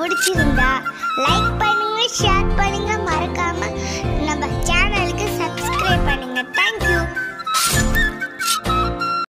பிடிச்சிருந்தா லைக் பண்ணுங்க ஷேர் பண்ணுங்க. மறக்காம நம்ம